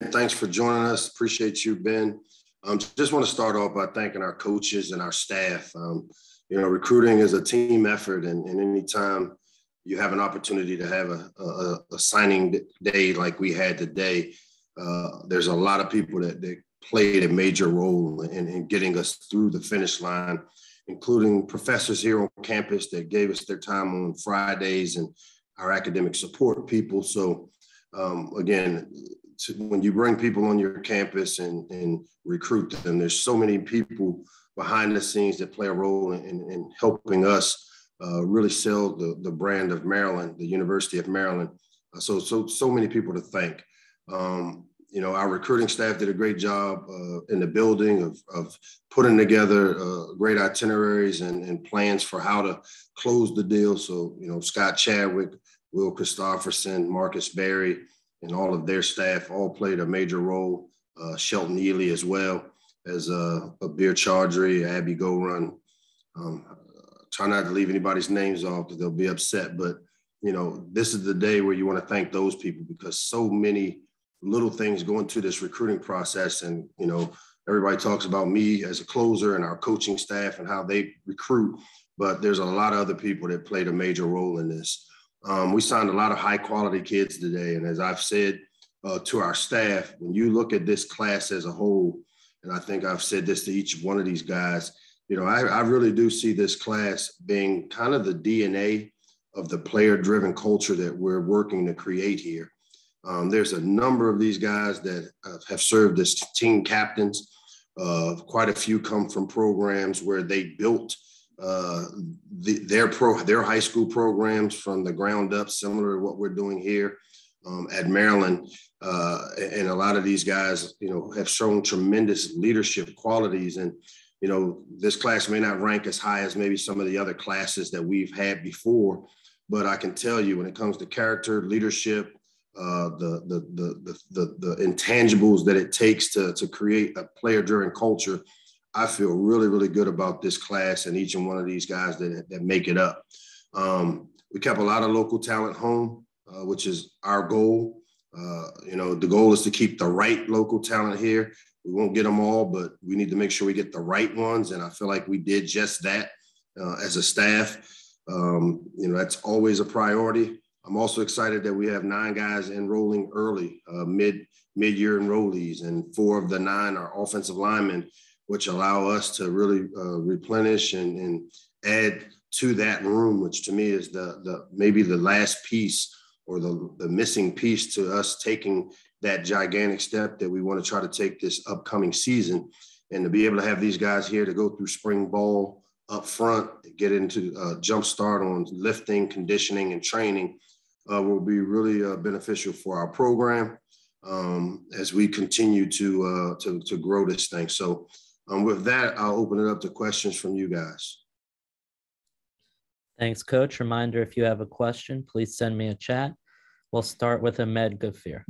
Thanks for joining us. Appreciate you, Ben. Um, just want to start off by thanking our coaches and our staff. Um, you know, recruiting is a team effort, and, and anytime you have an opportunity to have a, a, a signing day like we had today, uh, there's a lot of people that, that played a major role in, in getting us through the finish line, including professors here on campus that gave us their time on Fridays and our academic support people. So, um, again, to, when you bring people on your campus and, and recruit them, there's so many people behind the scenes that play a role in, in, in helping us uh, really sell the, the brand of Maryland, the University of Maryland. Uh, so, so, so many people to thank. Um, you know, our recruiting staff did a great job uh, in the building of, of putting together uh, great itineraries and, and plans for how to close the deal. So, you know, Scott Chadwick, Will Christopherson, Marcus Berry, and all of their staff all played a major role. Uh, Shelton Ely as well as uh, Abir Chaudhry, Abby Gorun. Um, try not to leave anybody's names off because they'll be upset. But you know, this is the day where you want to thank those people because so many little things go into this recruiting process. And you know, everybody talks about me as a closer and our coaching staff and how they recruit, but there's a lot of other people that played a major role in this. Um, we signed a lot of high quality kids today. And as I've said uh, to our staff, when you look at this class as a whole, and I think I've said this to each one of these guys, you know, I, I really do see this class being kind of the DNA of the player driven culture that we're working to create here. Um, there's a number of these guys that have served as team captains. Uh, quite a few come from programs where they built uh, the, their pro their high school programs from the ground up, similar to what we're doing here um, at Maryland. Uh, and a lot of these guys, you know, have shown tremendous leadership qualities. And you know, this class may not rank as high as maybe some of the other classes that we've had before, but I can tell you when it comes to character, leadership, uh, the, the, the, the, the, intangibles that it takes to, to create a player driven culture I feel really, really good about this class and each and one of these guys that, that make it up. Um, we kept a lot of local talent home, uh, which is our goal. Uh, you know, the goal is to keep the right local talent here. We won't get them all, but we need to make sure we get the right ones. And I feel like we did just that uh, as a staff. Um, you know, that's always a priority. I'm also excited that we have nine guys enrolling early, uh, mid mid year enrollees, and four of the nine are offensive linemen which allow us to really uh, replenish and, and add to that room, which to me is the, the maybe the last piece or the, the missing piece to us taking that gigantic step that we want to try to take this upcoming season. And to be able to have these guys here to go through spring ball up front, get into uh, jump start on lifting, conditioning, and training uh, will be really uh, beneficial for our program um, as we continue to, uh, to, to grow this thing. So um, with that, I'll open it up to questions from you guys. Thanks, Coach. Reminder, if you have a question, please send me a chat. We'll start with Ahmed Gafir.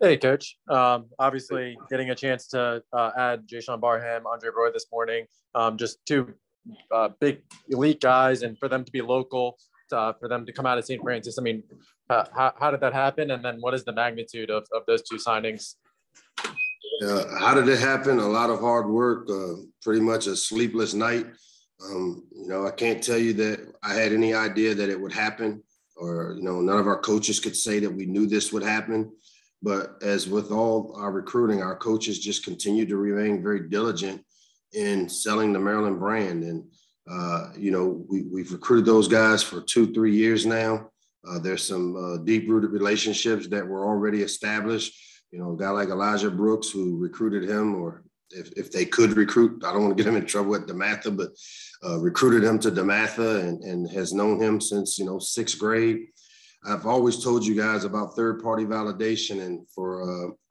Hey, Coach. Um, obviously, getting a chance to uh, add Jaishawn Barham, Andre Roy this morning, um, just two uh, big elite guys, and for them to be local, uh, for them to come out of St. Frances. I mean, uh, how, how did that happen? And then what is the magnitude of, of those two signings? Uh, how did it happen? A lot of hard work, uh, pretty much a sleepless night. Um, you know, I can't tell you that I had any idea that it would happen, or you know, none of our coaches could say that we knew this would happen. But as with all our recruiting, our coaches just continue to remain very diligent in selling the Maryland brand. And uh, you know, we, we've recruited those guys for two, three years now. Uh, there's some uh, deep-rooted relationships that were already established you know, a guy like Elijah Brooks who recruited him, or if, if they could recruit, I don't want to get him in trouble at DeMatha, but uh, recruited him to DeMatha and, and has known him since, you know, sixth grade. I've always told you guys about third party validation and for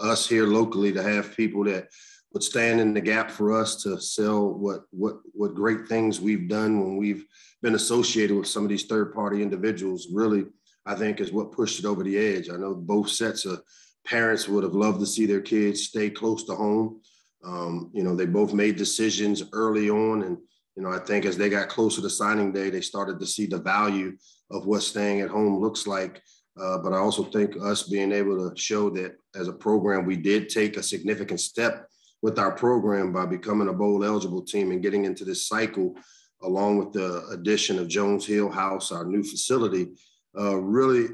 uh, us here locally to have people that would stand in the gap for us to sell what what what great things we've done when we've been associated with some of these third party individuals really I think is what pushed it over the edge. I know both sets of parents would have loved to see their kids stay close to home. Um, you know, they both made decisions early on. And, you know, I think as they got closer to signing day, they started to see the value of what staying at home looks like Uh, but I also think us being able to show that as a program, we did take a significant step with our program by becoming a bowl eligible team and getting into this cycle, along with the addition of Jones Hill House, our new facility, uh, really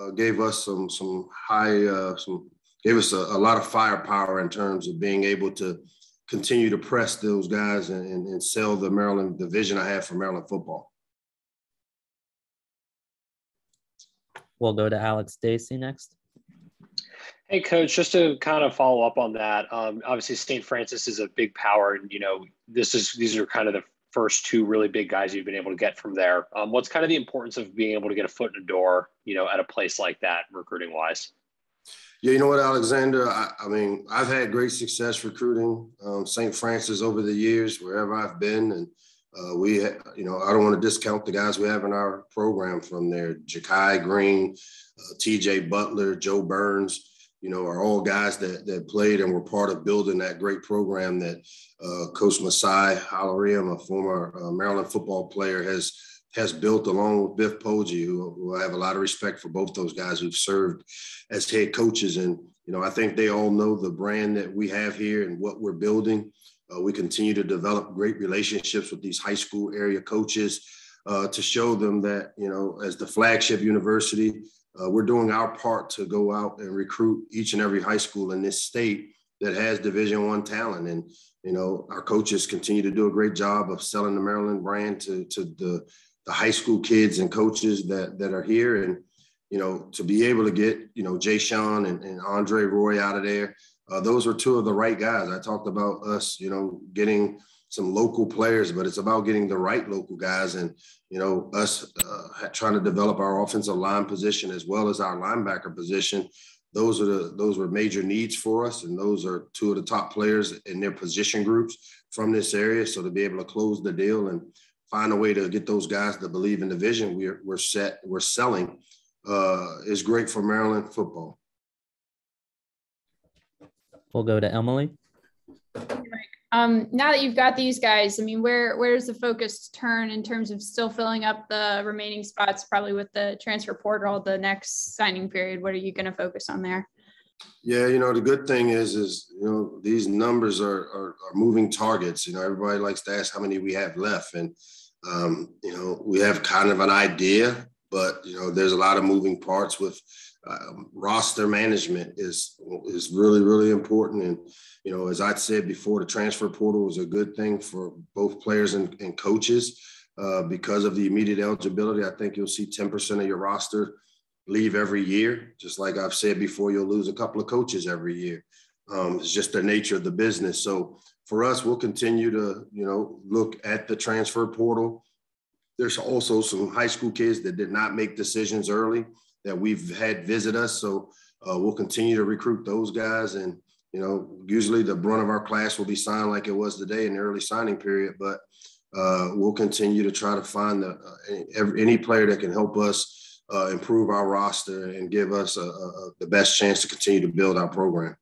uh, gave us some some high uh, some gave us a, a, lot of firepower in terms of being able to continue to press those guys and, and, and sell the Maryland the vision I have for Maryland football. We'll go to Alex Dacey next. Hey, coach, just to kind of follow up on that, um, obviously St. Frances is a big power, and you know this is these are kind of the first two really big guys you've been able to get from there. Um, what's kind of the importance of being able to get a foot in the door, you know, at a place like that, recruiting wise? Yeah, you know what, Alexander? I, I mean, I've had great success recruiting um, St. Frances over the years, wherever I've been, and uh, we, you know, I don't want to discount the guys we have in our program from there. Jakai Green, uh, T.J. Butler, Joe Burns you know, are all guys that that played and were part of building that great program that uh, Coach Messay Hailemariam, a former uh, Maryland football player, has has built along with Biff Poggi, who, who, I have a lot of respect for both those guys who've served as head coaches. And, you know, I think they all know the brand that we have here and what we're building. Uh, we continue to develop great relationships with these high school area coaches uh, to show them that, you know, as the flagship university, uh, we're doing our part to go out and recruit each and every high school in this state that has division one talent. And you know our coaches continue to do a great job of selling the maryland brand to, to the, the high school kids and coaches that, that are here. And you know to be able to get you know Jaishawn and, and andre roy out of there uh, those were two of the right guys. I talked about us you know getting some local players, but it's about getting the right local guys and, you know, us uh, trying to develop our offensive line position as well as our linebacker position. Those are the those were major needs for us, and those are two of the top players in their position groups from this area. So to be able to close the deal and find a way to get those guys to believe in the vision we're we're set we're selling uh, is great for Maryland football. We'll go to Emily. Um, now that you've got these guys, I mean, where where's the focus turn in terms of still filling up the remaining spots, probably with the transfer portal, the next signing period? What are you going to focus on there? Yeah, you know, the good thing is, is you know, these numbers are, are, are moving targets. You know, everybody likes to ask how many we have left, and um, you know, we have kind of an idea, but you know, there's a lot of moving parts with um, roster management is is really really important. And you know as i said before the transfer portal is a good thing for both players and, and coaches. Uh, because of the immediate eligibility i think you'll see 10% of your roster leave every year. Just like i've said before you'll lose a couple of coaches every year. Um, it's just the nature of the business. So for us we'll continue to you know look at the transfer portal there's also some high school kids that did not make decisions early that we've had visit us. So uh, we'll continue to recruit those guys. And, you know, usually the brunt of our class will be signed like it was today in the early signing period. But uh, we'll continue to try to find the, uh, every, any player that can help us uh, improve our roster and give us a, a, the best chance to continue to build our program.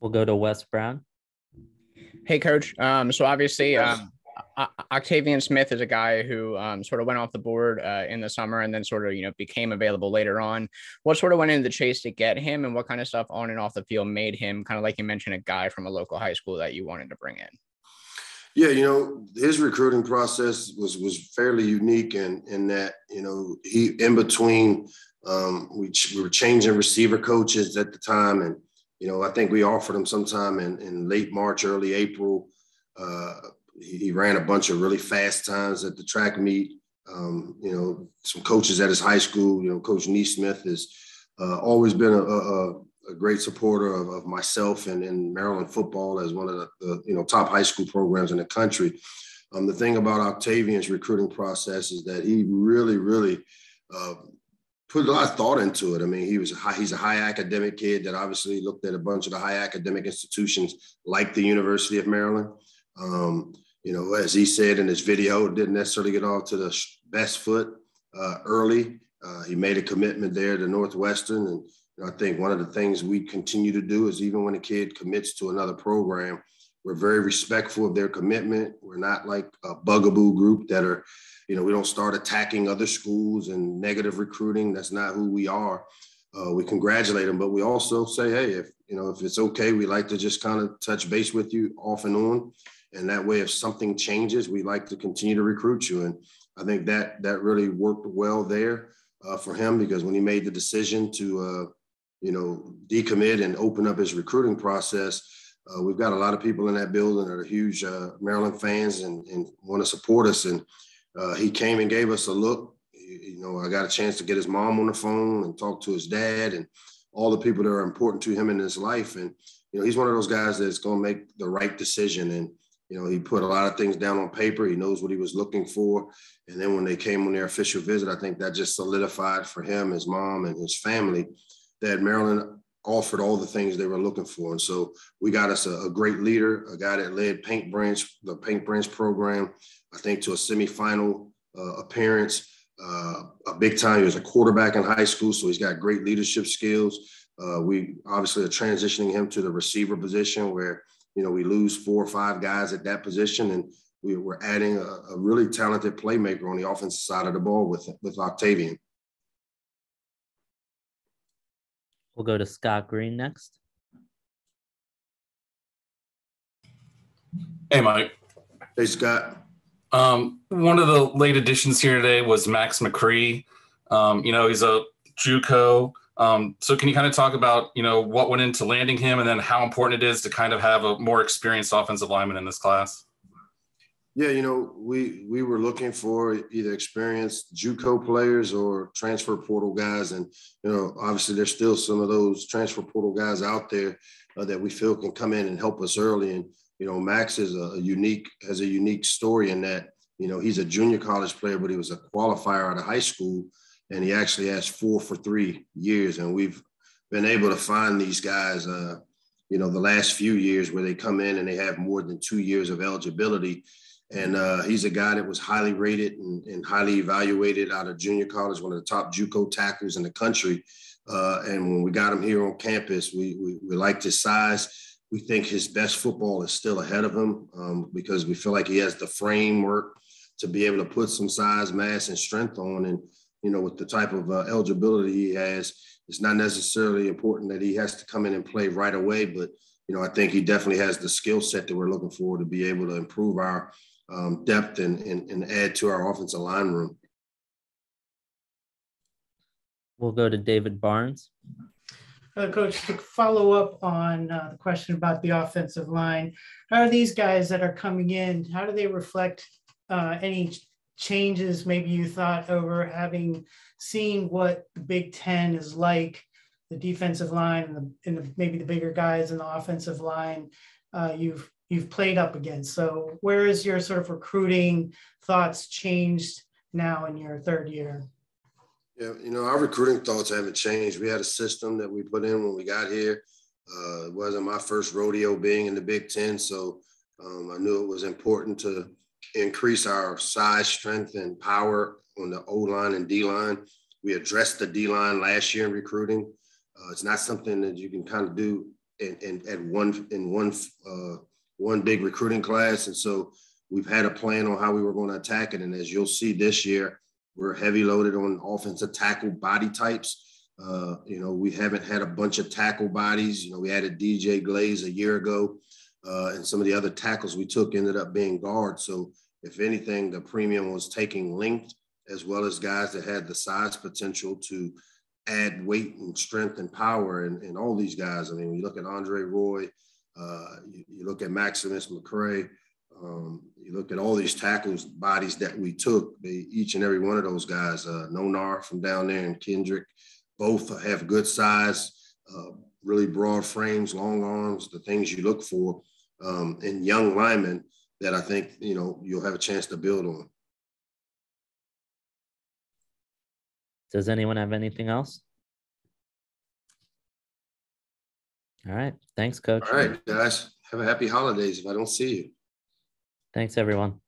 We'll go to Wes Brown. Hey, coach. Um, so obviously, um, Octavian Smith is a guy who um, sort of went off the board uh, in the summer and then sort of you know became available later on. What sort of went into the chase to get him, and what kind of stuff on and off the field made him kind of like you mentioned a guy from a local high school that you wanted to bring in? Yeah, you know, his recruiting process was was fairly unique in in that you know he in between um, we we were changing receiver coaches at the time, and you know I think we offered him sometime in in late March, early April. Uh, he, ran a bunch of really fast times at the track meet. Um, you know, some coaches at his high school, you know, Coach Neesmith has uh, always been a, a, a great supporter of, of myself and in Maryland football as one of the, the, you know top high school programs in the country. Um, the thing about Octavian's recruiting process is that he really, really uh, put a lot of thought into it. I mean, he was a high, he's a high academic kid that obviously looked at a bunch of the high academic institutions like the University of Maryland. Um, you know, as he said in his video, didn't necessarily get off to the best foot uh, early. Uh, he made a commitment there to Northwestern. And you know, I think one of the things we continue to do is even when a kid commits to another program, we're very respectful of their commitment. We're not like a bugaboo group that are, you know, we don't start attacking other schools and negative recruiting. That's not who we are. Uh, we congratulate them, but we also say, hey, if you know, if it's okay, we like to just kind of touch base with you off and on, and that way, if something changes, we like to continue to recruit you. And I think that that really worked well there uh, for him because when he made the decision to, uh, you know, decommit and open up his recruiting process, uh, we've got a lot of people in that building that are huge uh, Maryland fans and, and want to support us. And uh, he came and gave us a look. You know, I got a chance to get his mom on the phone and talk to his dad and all the people that are important to him in his life. And, you know, he's one of those guys that's going to make the right decision. And, you know, he put a lot of things down on paper. He knows what he was looking for. And then when they came on their official visit, I think that just solidified for him, his mom, and his family that Maryland offered all the things they were looking for. And so we got us a, a, great leader, a guy that led Paint Branch, the Paint Branch program, I think to a semifinal uh, appearance. Uh, a big time. He was a quarterback in high school, so he's got great leadership skills. Uh, we obviously are transitioning him to the receiver position where, you know, we lose four or five guys at that position. And we, are adding a, a really talented playmaker on the offensive side of the ball with, with Octavian. We'll go to Scott Green next. Hey, Mike. Hey, Scott. Um, one of the late additions here today was Max McCree. Um, you know, he's a JUCO. Um, so can you kind of talk about, you know, what went into landing him and then how important it is to kind of have a more experienced offensive lineman in this class? Yeah, you know, we we were looking for either experienced JUCO players or transfer portal guys, and you know, obviously there's still some of those transfer portal guys out there uh, that we feel can come in and help us early. And you know, Max is a, a unique has a unique story in that you know he's a junior college player, but he was a qualifier out of high school, and he actually has four for three years, and we've been able to find these guys. Uh, you know, the last few years where they come in and they have more than two years of eligibility and uh, he's a guy that was highly rated and, and, highly evaluated out of junior college, one of the top JUCO tackles in the country. Uh, and when we got him here on campus, we, we, we liked his size. We think his best football is still ahead of him um, because we feel like he has the framework to be able to put some size, mass, and strength on. And, you know, with the type of uh, eligibility he has, it's not necessarily important that he has to come in and play right away. But, you know, I think he definitely has the skill set that we're looking for to be able to improve our – um, depth and, and, and add to our offensive line room. We'll go to David Barnes. Uh, Coach, to follow up on uh, the question about the offensive line, how are these guys that are coming in, how do they reflect uh, any changes maybe you thought over having seen what the Big Ten is like, the defensive line and, the, and the, maybe the bigger guys in the offensive line uh, you've you've played up against. So where is your sort of recruiting thoughts changed now in your third year? Yeah, you know, our recruiting thoughts haven't changed. We had a system that we put in when we got here. Uh, it wasn't my first rodeo being in the Big Ten, so um, I knew it was important to increase our size, strength, and power on the O line and D line. We addressed the D line last year in recruiting. Uh, it's not something that you can kind of do in, in at one in one uh, one big recruiting class, and so we've had a plan on how we were going to attack it. And as you'll see this year, we're heavy loaded on offensive tackle body types. Uh, you know, we haven't had a bunch of tackle bodies. You know, we added DJ Glaze a year ago, uh, and some of the other tackles we took ended up being guards. So, if anything, the premium was taking length as well as guys that had the size potential to add weight and strength and power. And, and all these guys, I mean, you look at Andre Roy, uh, you, you, look at Maximus McCree. Um, you look at all these tackles bodies that we took. They, each and every one of those guys, uh, Nonar from down there and Kendrick, both have good size, uh, really broad frames, long arms, the things you look for um, in young linemen that I think you know you'll have a chance to build on. Does anyone have anything else? All right. Thanks, coach. All right, guys. Have a happy holidays if I don't see you. Thanks, everyone.